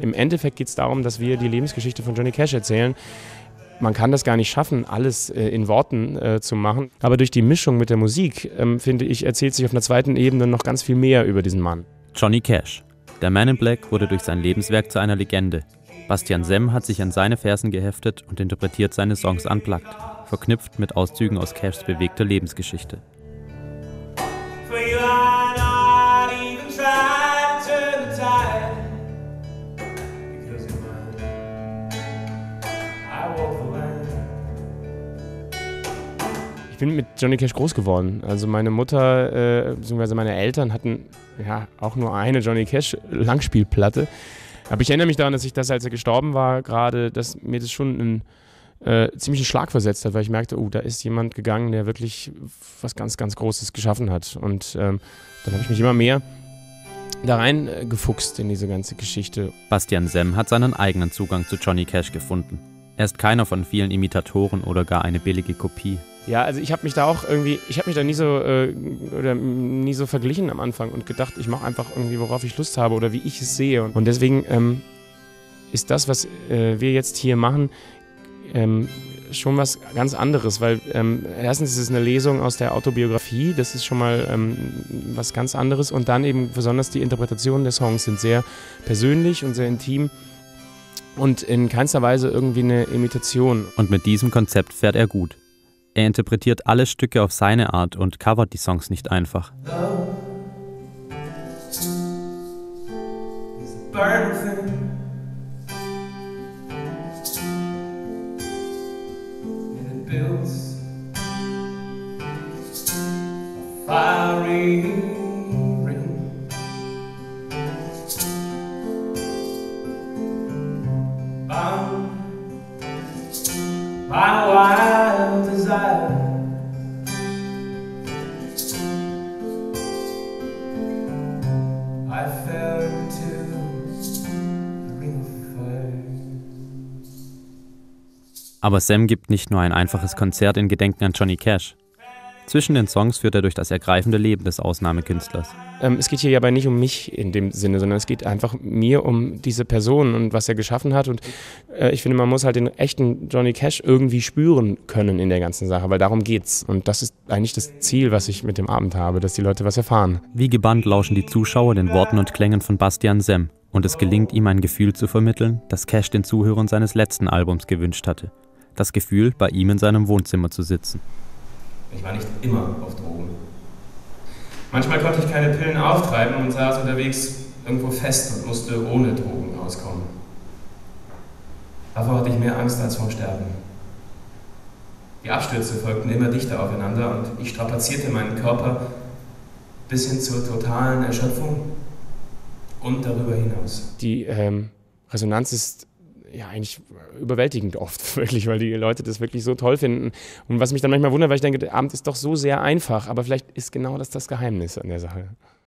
Im Endeffekt geht es darum, dass wir die Lebensgeschichte von Johnny Cash erzählen. Man kann das gar nicht schaffen, alles äh, in Worten äh, zu machen. Aber durch die Mischung mit der Musik, ähm, finde ich, erzählt sich auf einer zweiten Ebene noch ganz viel mehr über diesen Mann. Johnny Cash. Der Man in Black wurde durch sein Lebenswerk zu einer Legende. Bastian Semm hat sich an seine Versen geheftet und interpretiert seine Songs unplugged, verknüpft mit Auszügen aus Cashs bewegter Lebensgeschichte. Bin mit Johnny Cash groß geworden. Also meine Mutter äh, bzw. meine Eltern hatten ja auch nur eine Johnny Cash Langspielplatte. Aber ich erinnere mich daran, dass ich das, als er gestorben war, gerade, dass mir das schon einen äh, ziemlichen Schlag versetzt hat, weil ich merkte, oh, da ist jemand gegangen, der wirklich was ganz, ganz Großes geschaffen hat. Und ähm, dann habe ich mich immer mehr da rein äh, gefuchst in diese ganze Geschichte. Bastian Semm hat seinen eigenen Zugang zu Johnny Cash gefunden. Er ist keiner von vielen Imitatoren oder gar eine billige Kopie. Ja, also ich habe mich da auch irgendwie, ich habe mich da nie so äh, oder nie so verglichen am Anfang und gedacht, ich mache einfach irgendwie, worauf ich Lust habe oder wie ich es sehe. Und deswegen ähm, ist das, was äh, wir jetzt hier machen, ähm, schon was ganz anderes, weil ähm, erstens ist es eine Lesung aus der Autobiografie, das ist schon mal ähm, was ganz anderes und dann eben besonders die Interpretationen der Songs sind sehr persönlich und sehr intim und in keinster Weise irgendwie eine Imitation. Und mit diesem Konzept fährt er gut. Er interpretiert alle Stücke auf seine Art und covert die Songs nicht einfach. Fiery my wild desire. I fell into. Aber Sam gibt nicht nur ein einfaches Konzert in Gedenken an Johnny Cash. Zwischen den Songs führt er durch das ergreifende Leben des Ausnahmekünstlers. Ähm, es geht hier aber nicht um mich in dem Sinne, sondern es geht einfach mir um diese Person und was er geschaffen hat. Und äh, ich finde, man muss halt den echten Johnny Cash irgendwie spüren können in der ganzen Sache, weil darum geht's. Und das ist eigentlich das Ziel, was ich mit dem Abend habe, dass die Leute was erfahren. Wie gebannt lauschen die Zuschauer den Worten und Klängen von Bastian Sem. Und es gelingt ihm ein Gefühl zu vermitteln, das Cash den Zuhörern seines letzten Albums gewünscht hatte. Das Gefühl, bei ihm in seinem Wohnzimmer zu sitzen. Ich war nicht immer auf Drogen. Manchmal konnte ich keine Pillen auftreiben und saß unterwegs irgendwo fest und musste ohne Drogen auskommen. Davor hatte ich mehr Angst als vom Sterben. Die Abstürze folgten immer dichter aufeinander und ich strapazierte meinen Körper bis hin zur totalen Erschöpfung und darüber hinaus. Die ähm, Resonanz ist ja eigentlich überwältigend oft, wirklich, weil die Leute das wirklich so toll finden. Und was mich dann manchmal wundert, weil ich denke, der Abend ist doch so sehr einfach, aber vielleicht ist genau das das Geheimnis an der Sache.